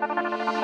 Música